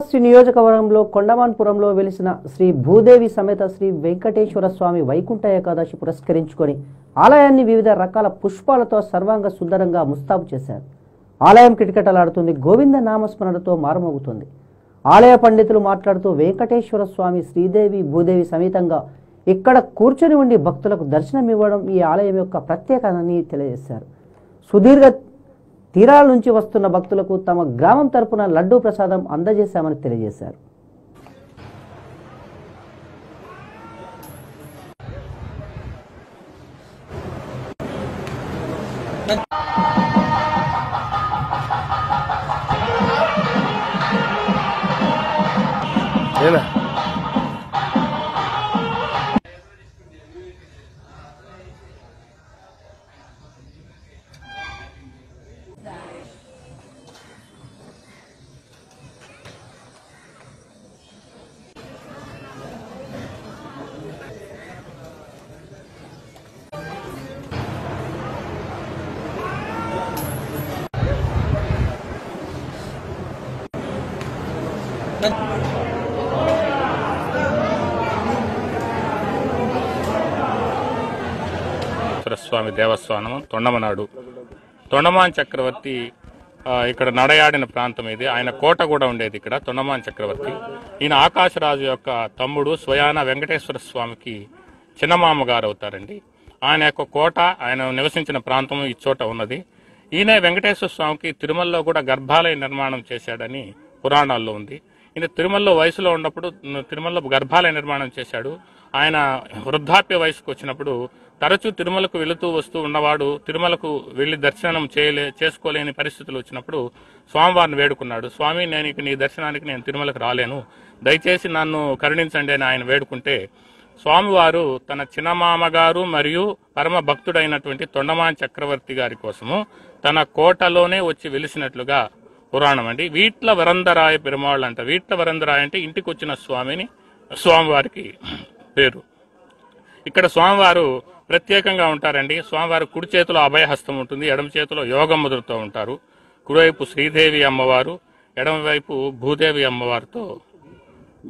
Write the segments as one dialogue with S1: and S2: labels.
S1: శ్రీ నియోజకవర్గంలో కొండమాన్పురంలో వెలిసిన శ్రీ భూదేవి సమేత శ్రీ వెంకటేశ్వర స్వామి వైకుంఠ ఏకాదశి పురస్కరించుకొని ఆలయాన్ని వివిధ రకాల పుష్పాలతో సర్వాంగ సుందరంగా ముస్తాబు చేశారు. ఆలయం కిటకిటలాడుతుంది. గోవింద నామస్మరణతో మారుమోగుతుంది. ఆలయ పండితులు మాట్లాడుతూ వెంకటేశ్వర స్వామి శ్రీదేవి భూదేవి సమేతంగా ఇక్కడ కూర్చొని ఉండి భక్తులకు దర్శనమివ్వడం ఈ ఆలయం యొక్క ప్రత్యేకతని తెలియజేశారు. సుదీర్ఘ తీరాల నుంచి వస్తున్న భక్తులకు తమ గ్రామం తరపున లడ్డూ ప్రసాదం అందజేశామని తెలియజేశారు
S2: Yeah.
S3: స్వామి దేవస్థానం తొండమనాడు. తొండమాన్ చక్రవర్తి ఇక్కడ నడయాడిన ప్రాంతం ఇది. ఆయన కోట కూడా ఉండేది ఇక్కడ తొండమాన్ చక్రవర్తి. ఈయన ఆకాశరాజు యొక్క తమ్ముడు స్వయాన వెంకటేశ్వర స్వామికి చిన్నమామ గారు అవుతారండి. ఆయన యొక్క కోట ఆయన నివసించిన ప్రాంతం ఈ చోట ఉన్నది. ఈయన వెంకటేశ్వర స్వామికి తిరుమలలో కూడా గర్భాలయ నిర్మాణం చేశాడని పురాణాల్లో ఉంది. ఈయన తిరుమలలో వయసులో ఉన్నప్పుడు తిరుమలలో గర్భాలయ నిర్మాణం చేశాడు. ఆయన వృద్ధాప్య వయసుకు వచ్చినప్పుడు తరచూ తిరుమలకు వెళుతూ వస్తూ ఉన్నవాడు తిరుమలకు వెళ్ళి దర్శనం చేయలే చేసుకోలేని పరిస్థితులు వచ్చినప్పుడు స్వామివారిని వేడుకున్నాడు. స్వామి నేను నీ దర్శనానికి నేను తిరుమలకు రాలేను. దయచేసి నన్ను కరుణించండి అని ఆయన వేడుకుంటే స్వామివారు తన చిన్నమామగారు మరియు పరమ భక్తుడైనటువంటి తొండమాన్ చక్రవర్తి గారి కోసము తన కోటలోనే వచ్చి వెలిసినట్లుగా పురాణం అండి. వీట్ల వరందరాయ పెరుమాళ్ళు అంట. వీట్ల వరందరాయ అంటే ఇంటికి వచ్చిన స్వామిని స్వామివారికి పేరు. ఇక్కడ స్వామివారు ప్రత్యేకంగా ఉంటారండి. స్వామివారు కుడి చేతిలో అభయహస్తం ఉంటుంది ఎడమ చేతిలో యోగం ముద్రతో ఉంటారు. కుడివైపు శ్రీదేవి అమ్మవారు ఎడమవైపు భూదేవి అమ్మవారితో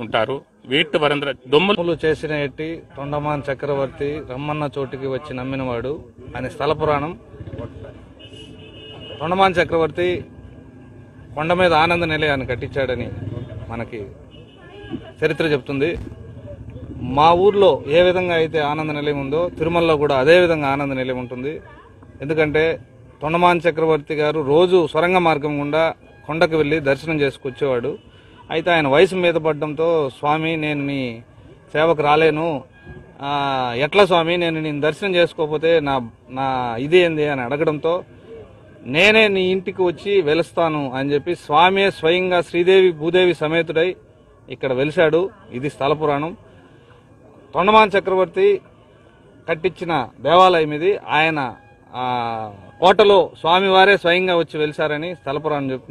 S3: ఉంటారు. వీటి వరంద్ర దొమ్ములు
S2: చేసిన ఎట్టి తొండమాన్ చక్రవర్తి రమ్మన్న చోటికి వచ్చి నమ్మినవాడు. అనే స్థల పురాణం. తొండమాన్ చక్రవర్తి కొండ మీద ఆనంద నిలయాన్ని కట్టించాడని మనకి చరిత్ర చెప్తుంది. మా ఊర్లో ఏ విధంగా అయితే ఆనంద నిలయం ఉందో తిరుమలలో కూడా అదే విధంగా ఆనంద నిలయం ఉంటుంది. ఎందుకంటే తొండమాన్ చక్రవర్తి గారు రోజు సొరంగ మార్గం గుండా కొండకు వెళ్ళి దర్శనం చేసుకొచ్చేవాడు. అయితే ఆయన వయసు మీద పడడంతో స్వామి నేను మీ సేవకు రాలేను. ఎట్లా స్వామి? నేను నేను దర్శనం చేసుకోకపోతే నా నా ఇది ఏంది? అని అడగడంతో నేనే నీ ఇంటికి వచ్చి వెలుస్తాను అని చెప్పి స్వామి స్వయంగా శ్రీదేవి భూదేవి సమేతుడై ఇక్కడ వెలిశాడు. ఇది స్థల పురాణం. తొండమాన్ చక్రవర్తి కట్టించిన దేవాలయం ఇది. ఆయన కోటలో స్వామివారే స్వయంగా వచ్చి వెలిశారని స్థల పురాణం చెప్తుంది.